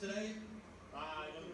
today? Uh, By